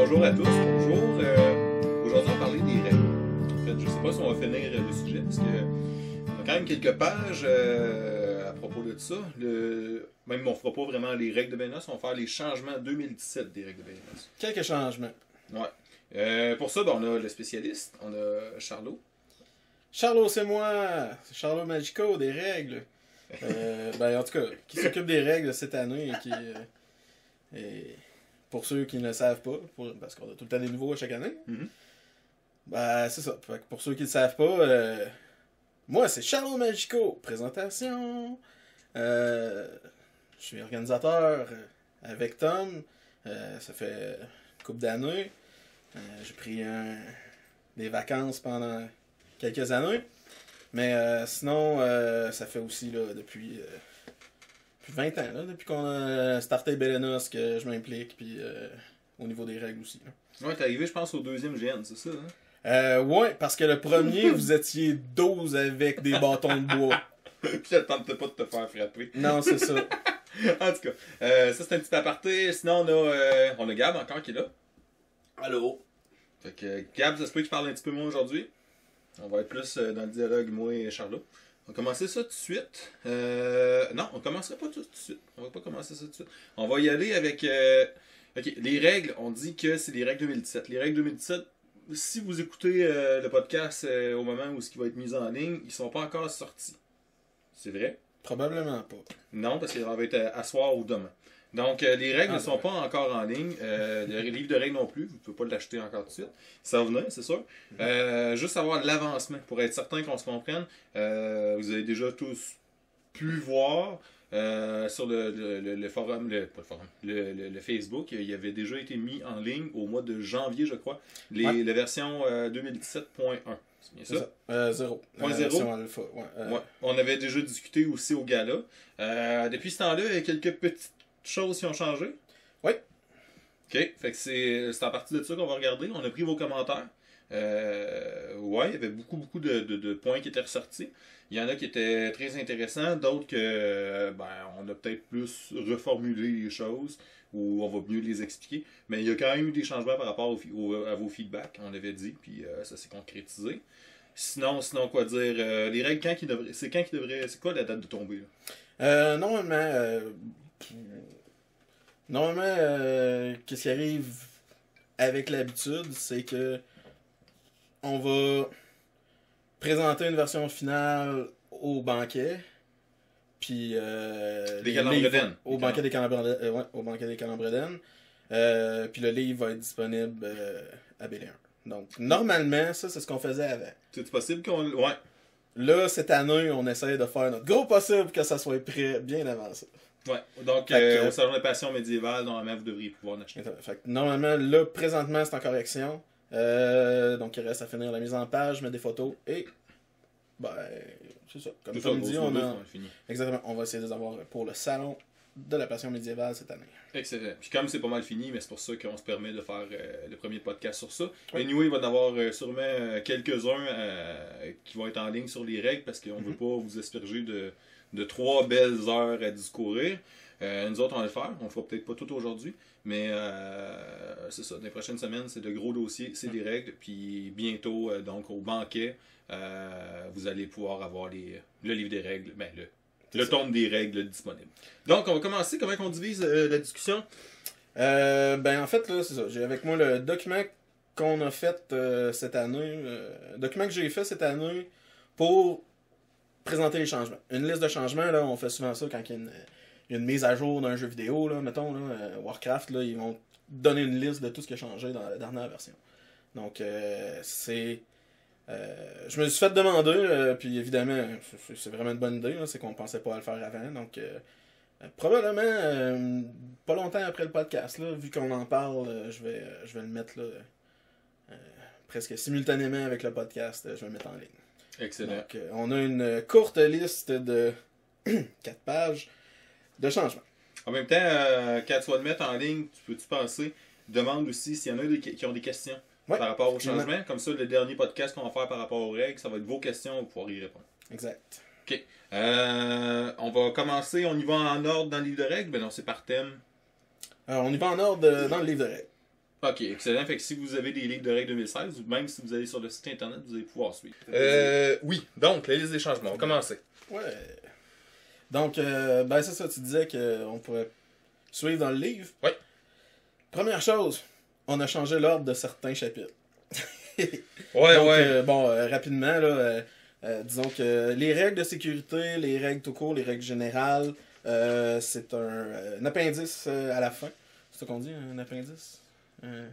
euh, bonjour à tous. Bonjour. Euh, aujourd'hui, on va parler des règles. En fait, je sais pas si on va finir le sujet parce que on a quand même quelques pages euh, à propos de ça. Le... Même on fera pas vraiment les règles de Bénos, on va faire les changements 2017 des règles de Bénos. Quelques changements. Ouais. Euh, pour ça, ben, on a le spécialiste, on a Charlot. Charlot, c'est moi. C'est Charlot Magico, des règles. Euh, ben, en tout cas, qui s'occupe des règles cette année et qui. euh, et pour ceux qui ne le savent pas, pour- parce qu'on a tout le temps des nouveaux à chaque année, Mhm. ben, c'est ça. Fait que pour ceux qui ne le savent pas, euh, moi, c'est Charlot Magico. Présentation. Euh, je suis organisateur euh, avec Tom. Euh, ça fait une couple d'années. Euh, J'ai pris un- des vacances pendant quelques années. Mais euh, sinon, euh, ça fait aussi là, depuis, depuis 20 ans, là, depuis qu'on a starté Belenos, que je m'implique, puis euh, au niveau des règles aussi. là. Ouais, t'es arrivé, je pense, au deuxième GN, c'est ça, hein? Euh, ouais, parce que le premier, vous étiez 12 avec des bâtons de bois. Puis elle tentait pas de te faire frapper. Non, c'est ça. en tout cas, euh, ça c'est un petit aparté. Sinon, on a, euh, on a Gab encore qui est là. Allô? Fait que Gab, ça se peut qu'il parle un petit peu moins aujourd'hui. On va être plus dans le dialogue, moi et Charlot. On va commencer ça tout de suite. Euh, non, on commencerait pas tout de suite. On va pas commencer ça tout de suite. On va y aller avec. euh, ok, les règles, on dit que c'est les règles 2017. Les règles 2017, si vous écoutez euh, le podcast euh, au moment où ce qui va être mis en ligne, ils sont pas encore sortis. C'est vrai? Probablement pas. Non, parce qu'il va être à, à soir ou demain. Donc, euh, les règles Ah, ne sont pas encore en ligne. Euh, le livre de règles non plus. Vous ne pouvez pas l'acheter encore tout de suite. Ça va venir, c'est sûr. Euh, juste savoir l'avancement pour être certain qu'on se comprenne. Euh, vous avez déjà tous pu voir sur le, le- le- le forum, le, pas le forum, le, Facebook, il y avait déjà été mis en ligne au mois de janvier, je crois, les, Ouais. la version euh, 2017.1. C'est bien ça? Euh, zéro. Point La zéro? version alpha, ouais. Euh, Ouais. On avait déjà discuté aussi au gala. Euh, depuis ce temps-là, il y a quelques petites choses qui ont changé. Oui. OK. Fait que c'est c'est à partir de ça qu'on va regarder. On a pris vos commentaires. Euh, ouais, il y avait beaucoup, beaucoup de, de- de points qui étaient ressortis. Il y en a qui étaient très intéressants, d'autres que euh, ben, on a peut-être plus reformulé les choses ou on va mieux les expliquer. Mais il y a quand même eu des changements par rapport au fi- au- à vos feedbacks, on avait dit, puis euh, ça s'est concrétisé. Sinon, sinon quoi dire euh, Les règles, quand qui devraient. C'est quand qui devrait. C'est quoi la date de tombée là? Euh, normalement, euh, normalement, euh, qu'est-ce qui arrive avec l'habitude, c'est que on va présenter une version finale au banquet, puis euh, Des livres- au banquet des euh, ouais, au banquet des euh, puis le livre va être disponible euh, à Béléon. Donc normalement, ça c'est ce qu'on faisait avant. C'est possible qu'on. Ouais. Là, cette année, on essaie de faire notre gros possible que ça soit prêt bien avant ça. Ouais. Donc, Fait que- euh, au Salon des Passions médiévales, normalement, vous devriez pouvoir en acheter. Fait que normalement, là, présentement, c'est en correction. Euh, donc, il reste à finir la mise en page, mettre des photos et. Ben, c'est ça. Comme ça, dit, on a. fini. Exactement, on va essayer de les avoir pour le salon de la passion médiévale cette année. Excellent. Puis comme c'est pas mal fini, mais c'est pour ça qu'on se permet de faire euh, le premier podcast sur ça. Oui. Anyway, il va y en avoir euh, sûrement euh, quelques-uns euh, qui vont être en ligne sur les règles parce qu'on Mhm. veut pas vous asperger de, de trois belles heures à discourir. Euh, nous autres, on va le faire. On le fera peut-être pas tout aujourd'hui, mais euh, c'est ça. Dans les prochaines semaines, c'est de gros dossiers, c'est des règles. Puis bientôt, euh, donc au banquet, vous allez pouvoir avoir les, le livre des règles, ben, le, le ça. tome des règles disponible. Donc, on va commencer. Comment on divise la discussion? Ben, en fait, là, c'est ça. J'ai avec moi le document qu'on a fait cette année. document que j'ai fait cette année pour présenter les changements. Une liste de changements, là, on fait souvent ça quand il y a une, mise à jour d'un jeu vidéo, là, mettons, là, euh, Warcraft, là, ils vont donner une liste de tout ce qui a changé dans la dernière version. Donc, euh, c'est... euh, je me suis fait demander, puis évidemment, c'est- vraiment une bonne idée, c'est qu'on pensait pas à le faire avant, donc... Probablement pas longtemps après le podcast, là, vu qu'on en parle, je, vais, je vais le mettre là, presque simultanément avec le podcast, je vais le mettre en ligne. Excellent. Donc, euh, on a une courte liste de 4 pages de changements. En même temps, euh, quand tu vas le mettre en ligne, tu peux-tu penser, demande aussi s'il y en a des- qui ont des questions Ouais, par rapport aux changements. Comme ça, le dernier podcast qu'on va faire par rapport aux règles, ça va être vos questions, on va pouvoir y répondre. Exact. Euh, on va commencer, on y va en ordre dans le livre de règles? Ben non, c'est par thème. Alors, on y va en ordre euh, dans le livre de règles. Ok, excellent. Fait que si vous avez des livres de règles 2016, ou même si vous allez sur le site internet, vous allez pouvoir suivre. Euh, oui, donc, la liste des changements. On va commencer. Ouais. Donc, euh, ben c'est ça, tu disais qu'on pourrait suivre dans le livre. Oui. Première chose, on a changé l'ordre de certains chapitres. Ouais, Donc, ouais. euh, bon, euh, rapidement, là, euh, euh, disons que les règles de sécurité, les règles tout court, les règles générales, euh, c'est un, un appendice euh, à la fin. C'est ça qu'on dit, un appendice? Un,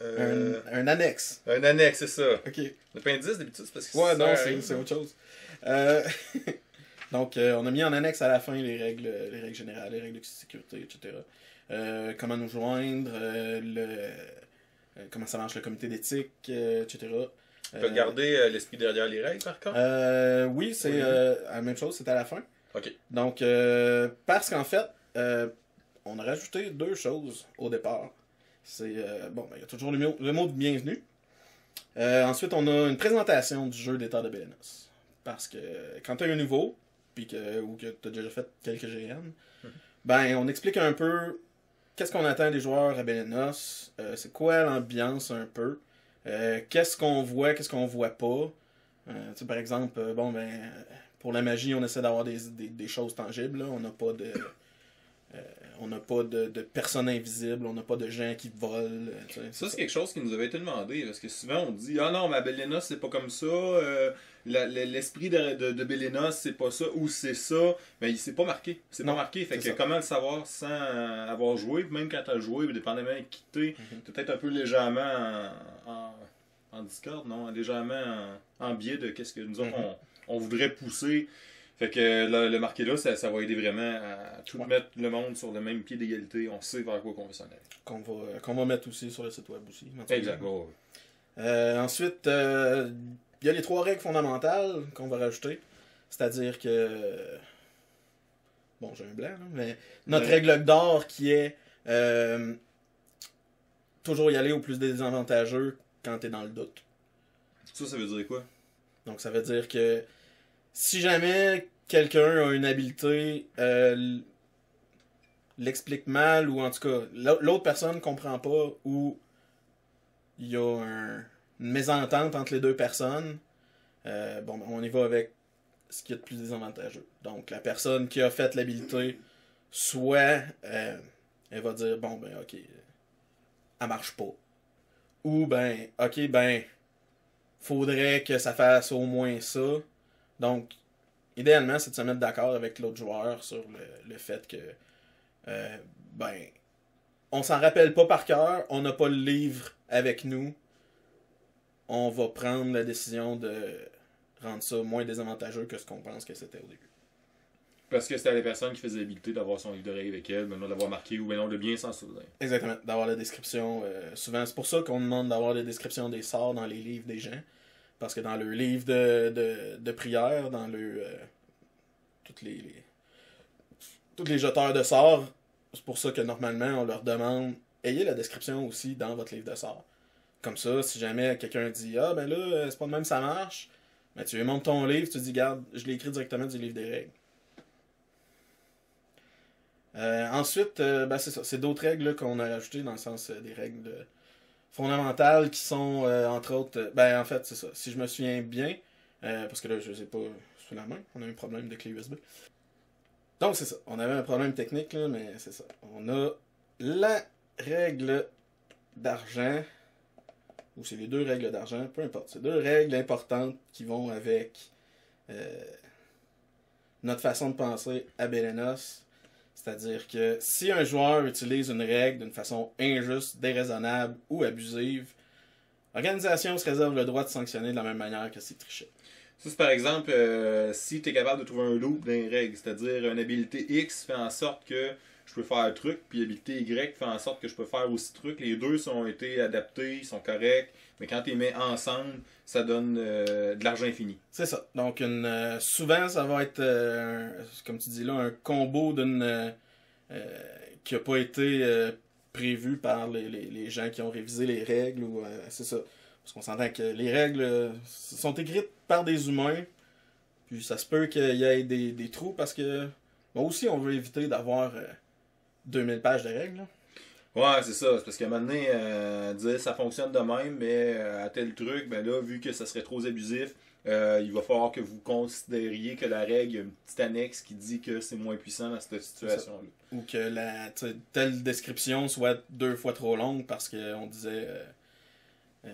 Euh, un, un annexe. un annexe, c'est ça. Ok. L'appendice, d'habitude, c'est parce que Ouais, non, à c'est autre chose. Euh, donc, euh, on a mis en annexe à la fin les règles, les règles générales, les règles de sécurité, etc. Comment nous joindre, le, comment ça marche le comité d'éthique, etc. Tu peux garder l'esprit derrière les règles, par contre? Oui, c'est Oui. la même chose, c'est à la fin. Ok. Donc, parce qu'en fait, on a rajouté deux choses au départ. C'est, euh, bon, ben, il y a toujours le mot, le mot de bienvenue. Euh, ensuite, on a une présentation du jeu d'état de Bélénos. Parce que quand tu as un nouveau, puis que, ou que tu as déjà fait quelques GN, ben, on explique un peu qu'est-ce qu'on attend des joueurs à Bélénos, euh, c'est quoi l'ambiance un peu, qu'est-ce qu'on voit, qu'est-ce qu'on voit pas. Par exemple, bon, ben, pour la magie, on essaie d'avoir des, des, des choses tangibles. là. On n'a pas de. On n'a pas de, de personnes invisibles, on n'a pas de gens qui volent. euh, tu sais, Ça, c'est quelque chose qui nous avait été demandé, parce que souvent on dit Ah non, ma Bélénos, c'est pas comme ça, euh, l'esprit de, de, c'est pas ça, ou c'est ça, mais c'est pas marqué. C'est pas marqué, fait que ça. comment le savoir sans avoir joué, même quand t'as joué, dépendamment de qui t'es, Mhm. t'es peut-être un peu légèrement en, en, en discorde, non, légèrement en, en biais de qu'est-ce que nous autres Mhm. on, on voudrait pousser. Fait que le, le marqué là, ça, ça va aider vraiment à tout Ouais. mettre le monde sur le même pied d'égalité. On sait vers quoi qu'on veut s'en aller. Qu'on va, qu'on va mettre aussi sur le site web aussi. éventuellement. Exact. ouais, ouais. Euh, ensuite, euh, il y a les trois règles fondamentales qu'on va rajouter. C'est-à-dire que. Bon, j'ai un blanc, mais notre Ouais. règle d'or qui est euh, toujours y aller au plus désavantageux quand t'es dans le doute. Ça, ça veut dire quoi? Donc ça veut dire que si jamais quelqu'un a une habileté, euh, l'explique mal ou en tout cas l'au- l'autre personne comprend pas ou il y a un- une mésentente entre les deux personnes, euh, bon ben, on y va avec ce qui est de plus désavantageux. Donc la personne qui a fait l'habileté, soit euh, elle va dire bon ben ok, elle marche pas. Ou ben ok ben faudrait que ça fasse au moins ça. Donc, idéalement, c'est de se mettre d'accord avec l'autre joueur sur le, le fait que, euh, ben, on s'en rappelle pas par cœur, on n'a pas le livre avec nous, on va prendre la décision de rendre ça moins désavantageux que ce qu'on pense que c'était au début. Parce que c'était la personne qui faisait l'habilité d'avoir son livre de règles avec elle, maintenant d'avoir marqué ou non de bien s'en souvenir. Exactement, d'avoir la description. euh, souvent, c'est pour ça qu'on demande d'avoir des descriptions des sorts dans les livres des gens. Parce que dans le livre de, de, de prière, dans le. euh, toutes les, tous les jeteurs de sorts, c'est pour ça que normalement, on leur demande ayez la description aussi dans votre livre de sorts. Comme ça, si jamais quelqu'un dit Ah, ben là, euh, c'est pas de même, ça marche, ben tu lui montres ton livre, tu dis Garde, je l'ai écrit directement du livre des règles. Euh, ensuite, ben c'est ça. C'est d'autres règles qu'on a rajoutées dans le sens des règles euh, fondamentales qui sont, euh, entre autres, euh, ben en fait, c'est ça. Si je me souviens bien, euh, parce que là, je les ai pas sous la main, on a un problème de clé USB. Donc, c'est ça. On avait un problème technique, là, mais c'est ça. On a la règle d'argent, ou c'est les deux règles d'argent, peu importe. C'est deux règles importantes qui vont avec notre façon de penser à Belenos. C'est-à-dire que si un joueur utilise une règle d'une façon injuste, déraisonnable ou abusive, l'organisation se réserve le droit de sanctionner de la même manière que s'il trichait. Ça, c'est par exemple, euh, si tu es capable de trouver un loop dans les règles, c'est-à-dire une habilité X fait en sorte que je peux faire un truc, puis habilité Y fait en sorte que je peux faire aussi truc. Les deux ont été adaptés, ils sont corrects, mais quand tu les mets ensemble, ça donne euh, de l'argent infini. C'est ça. Donc, euh, souvent, ça va être, euh, comme tu dis là, un combo d'une euh, euh, qui n'a pas été prévu par les, les- gens qui ont révisé les règles. ou C'est ça. Parce qu'on s'entend que les règles sont écrites par des humains. Puis ça se peut qu'il y ait des, des trous parce que, bon, aussi, on veut éviter d'avoir 2000 pages de règles. là. Ouais, c'est ça. C'est parce qu'à un moment donné, euh, dire ça fonctionne de même, mais euh, à tel truc, ben là, vu que ça serait trop abusif, euh, il va falloir que vous considériez que la règle, il y a une petite annexe qui dit que c'est moins puissant dans cette situation-là. Ou que la telle description soit deux fois trop longue parce qu'on disait. ben,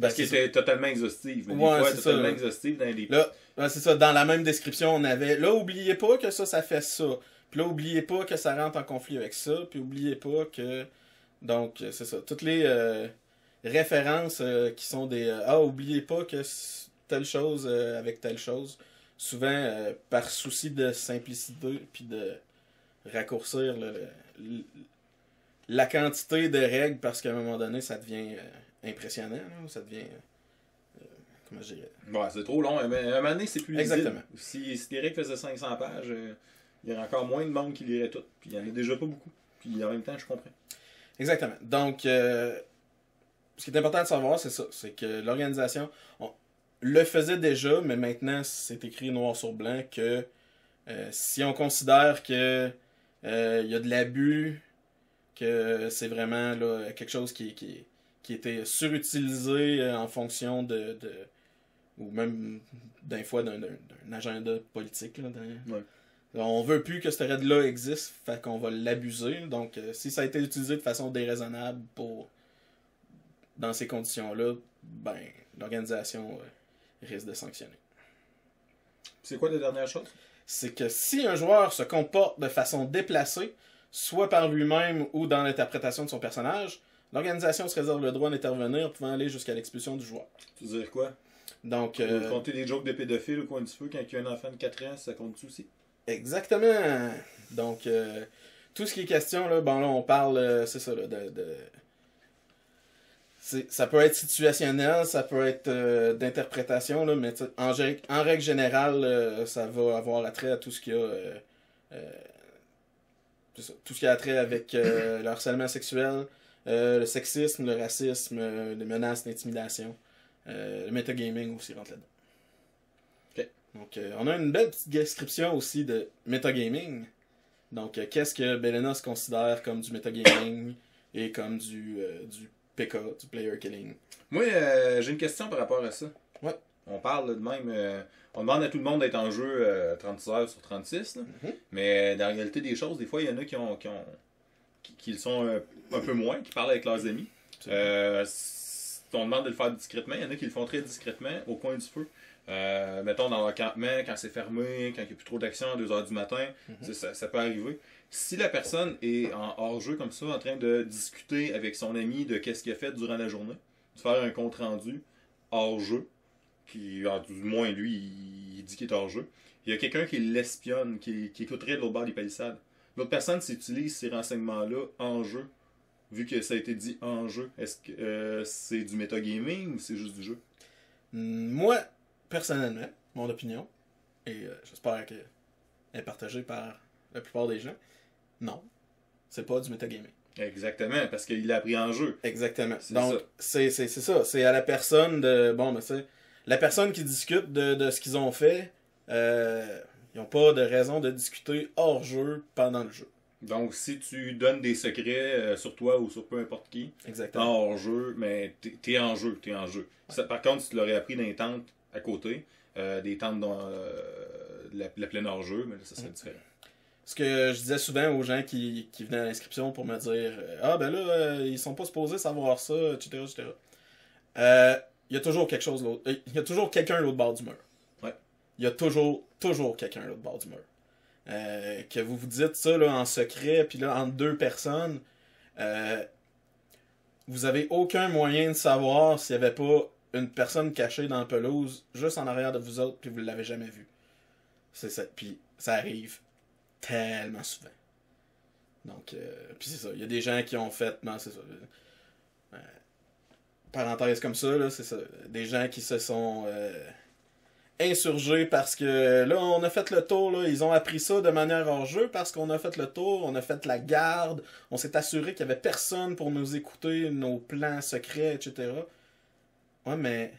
Parce ça. était totalement exhaustif. Mais Ouais, des fois, totalement ça. exhaustif dans les. Là, ouais, c'est ça. Dans la même description, on avait. Là, oubliez pas que ça, ça fait ça. Puis là, oubliez pas que ça rentre en conflit avec ça. Puis oubliez pas que. Donc, euh, c'est ça. Toutes les euh, références euh, qui sont des. euh, ah, oubliez pas que telle chose avec telle chose. Souvent, par souci de simplicité, puis de raccourcir le- la quantité de règles, parce qu'à un moment donné, ça devient impressionnant. là. ça devient. comment je dirais? Ouais, c'est trop long. Mais à un moment donné, c'est plus. Exactement. Si, si les règles faisaient 500 pages, il y aurait encore moins de monde qui lirait tout. Puis il y en a déjà pas beaucoup. Puis en même temps, je comprends. Exactement. Donc, euh, ce qui est important de savoir, c'est ça. C'est que l'organisation on le faisait déjà, mais maintenant, c'est écrit noir sur blanc que euh, si on considère que euh, y a de l'abus, que c'est vraiment là, quelque chose qui, qui, qui était surutilisé en fonction de, de ou même d'un fois d'un d'un- d'un agenda politique. Là, d'un- Ouais. On veut plus que cette règle-là existe, fait qu'on va l'abuser. Donc, euh, si ça a été utilisé de façon déraisonnable pour dans ces conditions-là, ben l'organisation euh, risque de sanctionner. C'est quoi la dernière chose? C'est que si un joueur se comporte de façon déplacée, soit par lui-même ou dans l'interprétation de son personnage, l'organisation se réserve le droit d'intervenir, pouvant aller jusqu'à l'expulsion du joueur. Tu veux dire quoi? Donc, euh, comptez des jokes de pédophiles au coin du feu quand il y a un enfant de 4 ans, ça compte aussi? Exactement. Donc, euh, tout ce qui est question, là, bon, là, on parle, euh, c'est ça, là, de. de- ça peut être situationnel, ça peut être euh, d'interprétation, là, mais en, en règle générale, euh, ça va avoir attrait à tout ce qui a. euh, ça, tout ce qui a attrait avec le harcèlement sexuel, le sexisme, le racisme, les menaces d'intimidation. Euh, le metagaming aussi rentre là-dedans. Donc, euh, on a une belle petite description aussi de metagaming. Donc, euh, qu'est-ce que Belenos considère comme du metagaming et comme du, euh, du PK, du player killing? Moi, euh, j'ai une question par rapport à ça. Ouais. On parle là, de même. euh, on demande à tout le monde d'être en jeu euh, 36 heures sur 36. là. Mhm. Mais dans la réalité des choses, des fois, il y en a qui ont. qui, ont, qui, qui le sont euh, un peu moins, qui parlent avec leurs amis. On demande de le faire discrètement, il y en a qui le font très discrètement au coin du feu. Euh, mettons dans leur campement, quand c'est fermé, quand il n'y a plus trop d'action à 2h du matin, Mhm. ça, ça peut arriver. Si la personne est en hors-jeu comme ça, en train de discuter avec son ami de qu'est-ce qu'il a fait durant la journée, de faire un compte rendu hors-jeu, qui, du moins lui, il, il dit qu'il est hors-jeu, il y a quelqu'un qui l'espionne, qui, qui écouterait de l'autre bord des palissades. L'autre personne s'utilise ces renseignements-là en jeu, vu que ça a été dit en jeu. Est-ce que euh, c'est du metagaming ou c'est juste du jeu? Moi, personnellement, mon opinion, et euh, j'espère qu'elle est partagée par la plupart des gens, non, c'est pas du metagaming. Exactement, parce qu'il l'a appris en jeu. Exactement. Donc, c'est ça. C'est à la personne de. Bon, ben, c'est. La personne qui discute de, de ce qu'ils ont fait, euh, ils n'ont pas de raison de discuter hors jeu pendant le jeu. Donc, si tu donnes des secrets euh, sur toi ou sur peu importe qui, Exactement. en hors-jeu, mais t'es- en jeu, t'es en jeu. Ça, par contre, si tu l'aurais appris dans les tentes à côté, euh, des tentes dans euh, la, la pleine hors-jeu, mais là, ça serait Mm. différent. Ce que je disais souvent aux gens qui, qui venaient à l'inscription pour me dire euh, Ah, ben là, euh, ils sont pas supposés savoir ça, etc. etc. Euh, Il y a toujours quelque chose l'autre. euh, Il y a toujours quelqu'un à l'autre bord du mur. Ouais. Il y a toujours, toujours quelqu'un à l'autre bord du mur. Que vous vous dites ça là, en secret, puis là, entre deux personnes, euh, vous avez aucun moyen de savoir s'il n'y avait pas une personne cachée dans la pelouse juste en arrière de vous autres, puis vous ne l'avez jamais vu. C'est ça. Puis ça arrive tellement souvent. Donc, euh, puis c'est ça. Il y a des gens qui ont fait. Non, c'est ça. euh, parenthèse comme ça, là, c'est ça. Des gens qui se sont euh, insurgés parce que là, on a fait le tour, là. Ils ont appris ça de manière hors jeu parce qu'on a fait le tour, on a fait la garde, on s'est assuré qu'il y avait personne pour nous écouter, nos plans secrets, etc. Ouais, mais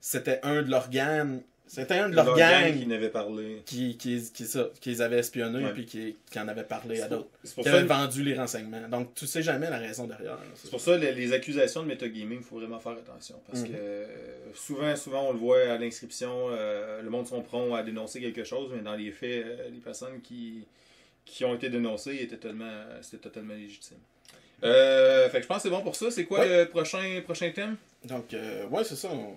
c'était un de l'organe C'était un de leurs Leur gang gangs qui n'avait parlé. qui, qui, qui, ça, qui les avait espionnés Ouais. puis qui, qui en avait parlé à d'autres. C'est pour Qui ça avaient vendu les renseignements. Donc, tu sais jamais la raison derrière. c'est pour ça les, les accusations de metagaming, il faut vraiment faire attention. Parce Mhm. que euh, souvent, souvent, on le voit à l'inscription, euh, le monde sont prompts à dénoncer quelque chose, mais dans les faits, euh, les personnes qui, qui ont été dénoncées étaient totalement, c'était totalement légitime. Euh, fait que je pense que c'est bon pour ça. C'est quoi Ouais. le prochain, prochain thème? Donc, euh, ouais, c'est ça. on-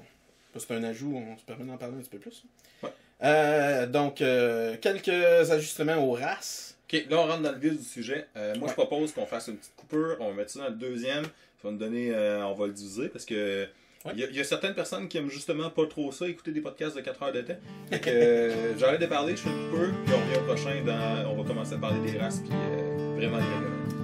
C'est un ajout, on se permet d'en parler un petit peu plus. Ouais. Euh, donc, euh, quelques ajustements aux races. Ok, là on rentre dans le vif du sujet. Euh, moi Ouais. je propose qu'on fasse une petite coupure, on va mettre ça dans le deuxième, ça va nous donner, euh, on va le diviser parce que Ouais. il y, a- il y a certaines personnes qui aiment justement pas trop ça, écouter des podcasts de 4 heures de temps. Euh, j'arrête de parler, je fais une coupure, puis on revient au prochain, dans, on va commencer à parler des races puis euh, vraiment des règlements.